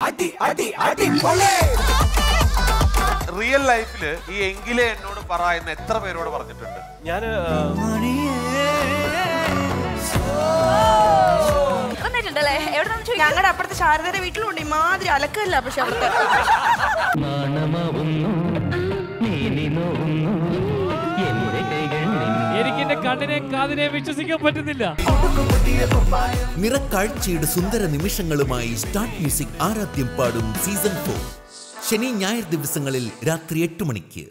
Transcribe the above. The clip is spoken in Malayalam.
അടി അടി അടി പൊളി റിയൽ ലൈഫിൽ ഈ എങ്കിലെ എന്നോട് പറ എന്ന് എത്ര പേരോട് പറഞ്ഞിട്ടുണ്ട്? ഞാൻ ഞങ്ങളുടെ അപ്പുറത്തെ ശാരദയുടെ വീട്ടിലുണ്ട്. ഇമാതിരി അലക്കല്ല പക്ഷെ അവിടുത്തെ. കണ്ണിനെ കാതിനെ വിശ്വസിക്കാൻ പറ്റുന്നില്ല. നിറക്കാഴ്ചയുടെ സുന്ദര നിമിഷങ്ങളുമായി സ്റ്റാർട്ട് മ്യൂസിക് ആരാധ്യം പാടും സീസൺ ഫോർ. ശനി ഞായർ ദിവസങ്ങളിൽ രാത്രി എട്ട് മണിക്ക്.